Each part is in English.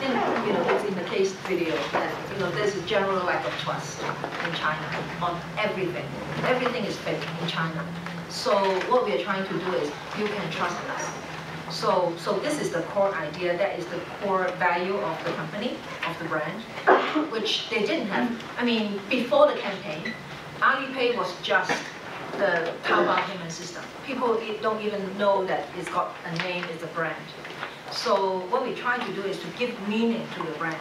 video in the case video that, you know, there's a general lack of trust in China on everything. Everything is fake in China. So what we are trying to do is, you can trust us. So, so this is the core idea, that is the core value of the company, of the brand, which they didn't have. I mean, before the campaign, Alipay was just the Taobao payment system. People don't even know that it's got a name, it's a brand. So what we try to do is to give meaning to the brand.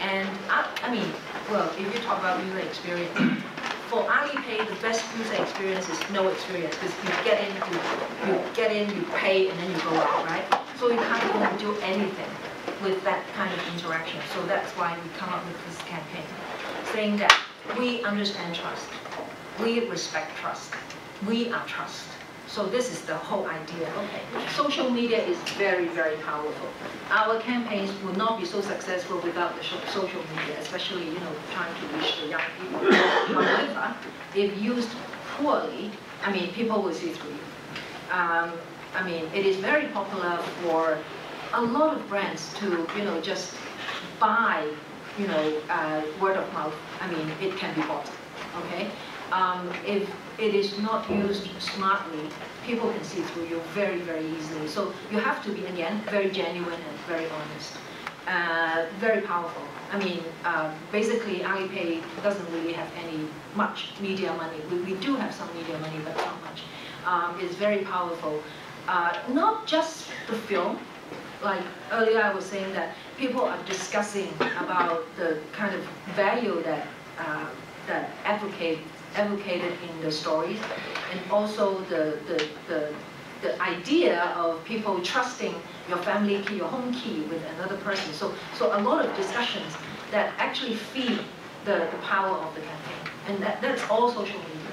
And I, I mean, well, if you talk about user experience, for Alipay, the best user experience is no experience because you get in, you, you get in, you pay, and then you go out, right? So you can't even do anything with that kind of interaction. So that's why we come up with this campaign, saying that we understand trust, we respect trust, we are trust. So this is the whole idea. Okay, social media is very, very powerful. Our campaigns would not be so successful without the social media, especially, you know, trying to reach the young people. However, if used poorly, I mean, people will see through. Um, I mean, it is very popular for a lot of brands to, you know, just buy, you know, uh, word of mouth. I mean, it can be bought, okay? Um, if it is not used smartly, people can see through you very, very easily. So you have to be, again, very genuine and very honest. Uh, very powerful. I mean, uh, basically, Alipay doesn't really have any much media money. We, we do have some media money, but not much. Um, it's very powerful. Uh, not just the film, like earlier I was saying that people are discussing about the kind of value that that advocate advocated in the stories, and also the the, the the idea of people trusting your family key, your home key with another person. So so a lot of discussions that actually feed the, the power of the campaign, and that, that's all social media.